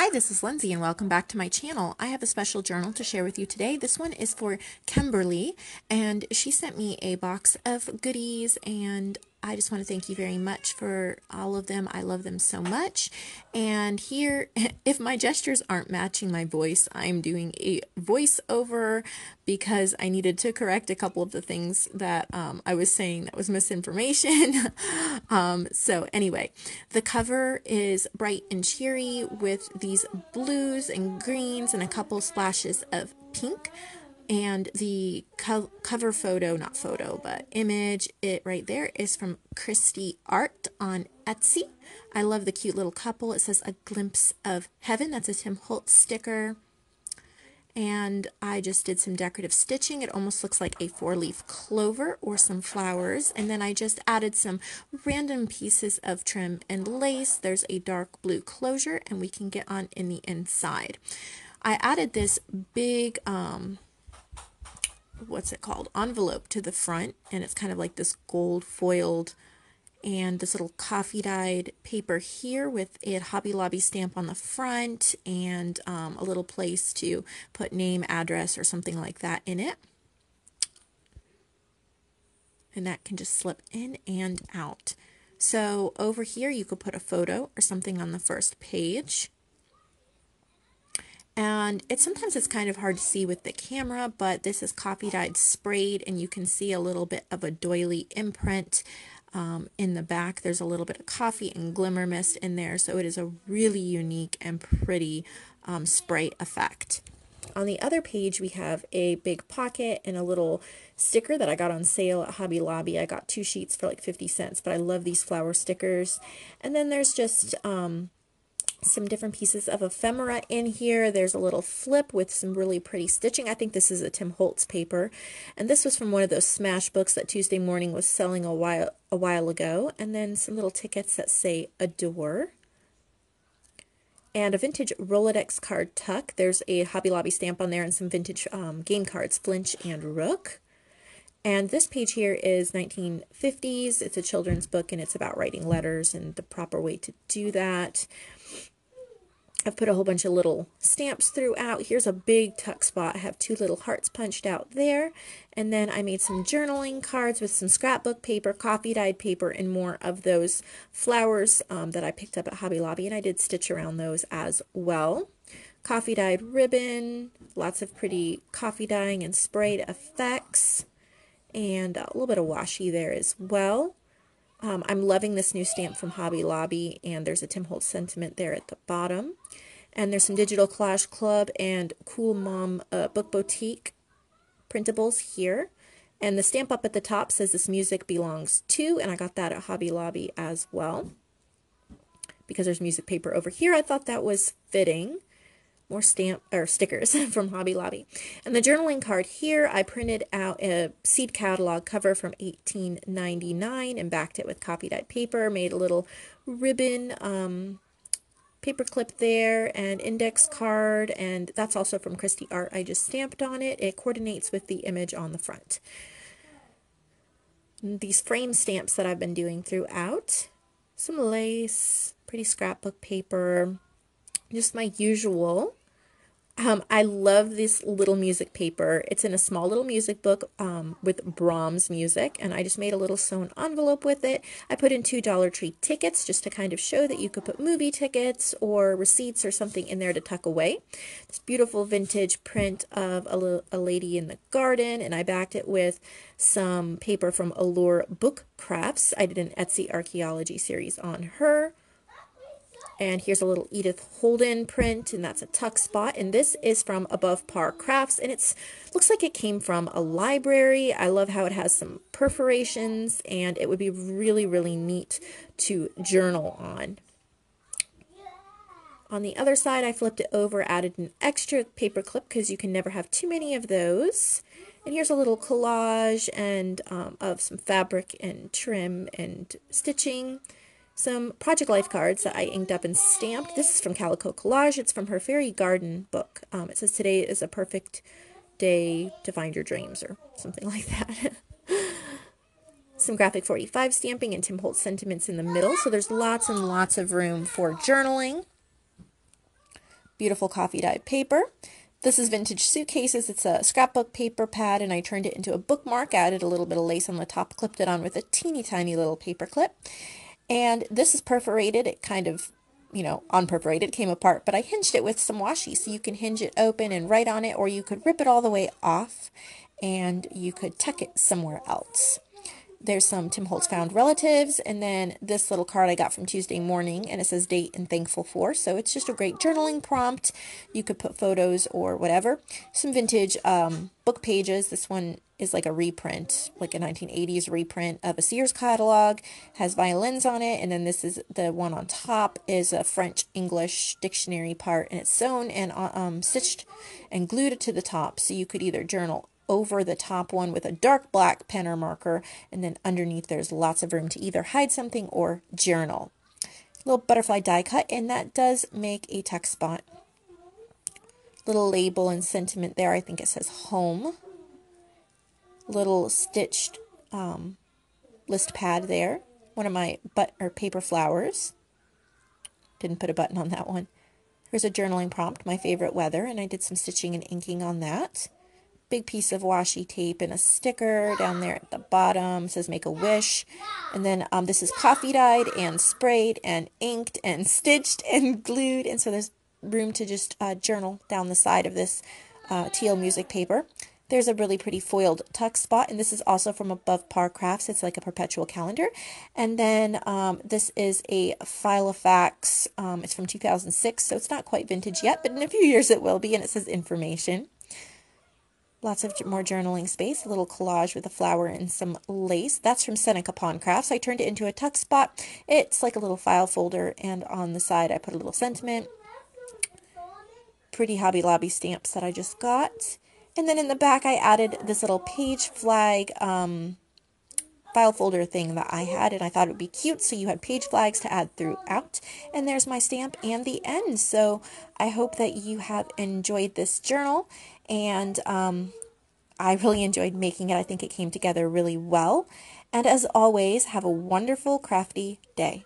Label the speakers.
Speaker 1: Hi, this is Lindsey, and welcome back to my channel. I have a special journal to share with you today. This one is for Kemberly, and she sent me a box of goodies, and I just want to thank you very much for all of them. I love them so much. And here, if my gestures aren't matching my voice, I'm doing a voiceover because I needed to correct a couple of the things that um, I was saying that was misinformation. um, so, anyway, the cover is bright and cheery with these blues and greens and a couple splashes of pink and the co- cover photo, not photo, but image, it right there is from Kristie Art on Etsy. I love the cute little couple. It says A Glimpse of Heaven. That's a Tim Holtz sticker. And I just did some decorative stitching. It almost looks like a four leaf clover or some flowers. And then I just added some random pieces of trim and lace. There's a dark blue closure, and we can get on in the inside. I added this big, um, what's it called envelope to the front and it's kind of like this gold foiled and this little coffee dyed paper here with a Hobby Lobby stamp on the front and um, a little place to put name, address, or something like that in it. And that can just slip in and out. So over here you could put a photo or something on the first page. And it sometimes it's kind of hard to see with the camera, but this is coffee dyed sprayed, and you can see a little bit of a doily imprint um, in the back. There's a little bit of coffee and glimmer mist in there, so it is a really unique and pretty um, spray effect. On the other page, we have a big pocket and a little sticker that I got on sale at Hobby Lobby. I got two sheets for like 50 cents, but I love these flower stickers. And then there's just um, some different pieces of ephemera in here. There's a little flip with some really pretty stitching. I think this is a Tim Holtz paper. And this was from one of those smash books that Tuesday Morning was selling a while, a while ago. And then some little tickets that say Adore. And a vintage Rolodex card tuck. There's a Hobby Lobby stamp on there and some vintage um, game cards, Flinch and Rook. And this page here is 1950s. It's a children's book and it's about writing letters and the proper way to do that. I've put a whole bunch of little stamps throughout. Here's a big tuck spot. I have two little hearts punched out there. And then I made some journaling cards with some scrapbook paper, coffee dyed paper, and more of those flowers um, that I picked up at Hobby Lobby. And I did stitch around those as well. Coffee dyed ribbon, lots of pretty coffee dyeing and sprayed effects, and a little bit of washi there as well. Um, I'm loving this new stamp from Hobby Lobby, and there's a Tim Holtz sentiment there at the bottom. And there's some Digital Collage Club and Cool Mom uh, Book Boutique printables here. And the stamp up at the top says this music belongs to, and I got that at Hobby Lobby as well. Because there's music paper over here, I thought that was fitting more stamp or stickers from Hobby Lobby. And the journaling card here, I printed out a seed catalog cover from 1899 and backed it with copy dyed paper, made a little ribbon um, paper clip there and index card and that's also from Kristie Art. I just stamped on it. It coordinates with the image on the front. these frame stamps that I've been doing throughout. Some lace, pretty scrapbook paper, just my usual um, I love this little music paper. It's in a small little music book um, with Brahms music, and I just made a little sewn envelope with it. I put in two Dollar Tree tickets just to kind of show that you could put movie tickets or receipts or something in there to tuck away. This beautiful vintage print of a, a lady in the garden, and I backed it with some paper from Allure Book Crafts. I did an Etsy archaeology series on her. And here's a little Edith Holden print, and that's a tuck spot. And this is from Above Parr Crafts, and it's looks like it came from a library. I love how it has some perforations, and it would be really, really neat to journal on. On the other side, I flipped it over, added an extra paper clip because you can never have too many of those. And here's a little collage and um, of some fabric and trim and stitching some Project Life cards that I inked up and stamped. This is from Calico Collage. It's from her Fairy Garden book. Um, it says, Today is a perfect day to find your dreams, or something like that. some Graphic 45 stamping and Tim Holtz sentiments in the middle. So there's lots and lots of room for journaling. beautiful coffee dyed paper. This is Vintage Suitcases. It's a scrapbook paper pad, and I turned it into a bookmark, added a little bit of lace on the top, clipped it on with a teeny tiny little paper clip. And this is perforated. It kind of, you know, unperforated, came apart, but I hinged it with some washi, so you can hinge it open and write on it, or you could rip it all the way off, and you could tuck it somewhere else. There's some Tim Holtz found relatives, and then this little card I got from Tuesday morning, and it says date and thankful for. So it's just a great journaling prompt. You could put photos or whatever. Some vintage um, book pages. This one is like a reprint, like a 1980s reprint of a Sears catalog. Has violins on it, and then this is the one on top is a French English dictionary part, and it's sewn and uh, um, stitched and glued to the top. So you could either journal over the top one with a dark black pen or marker, and then underneath there's lots of room to either hide something or journal. Little butterfly die cut, and that does make a text spot. Little label and sentiment there. I think it says home. Little stitched um, list pad there. One of my but or paper flowers. Didn't put a button on that one. Here's a journaling prompt, my favorite weather, and I did some stitching and inking on that big piece of washi tape and a sticker down there at the bottom. It says make a wish. And then um, this is coffee dyed and sprayed and inked and stitched and glued. And so there's room to just uh, journal down the side of this uh, teal music paper. There's a really pretty foiled tuck spot and this is also from Above Parr Crafts. It's like a perpetual calendar. And then um, this is a filofax um, it's from 2006 so it's not quite vintage yet but in a few years it will be and it says information Lots of more journaling space, a little collage with a flower and some lace. That's from Seneca Pawn Crafts. I turned it into a tuck spot. It's like a little file folder, and on the side I put a little sentiment. Pretty Hobby Lobby stamps that I just got. And then in the back I added this little page flag um, file folder thing that I had, and I thought it would be cute. So you had page flags to add throughout. And there's my stamp and the end. So I hope that you have enjoyed this journal and um, I really enjoyed making it. I think it came together really well. And as always, have a wonderful crafty day.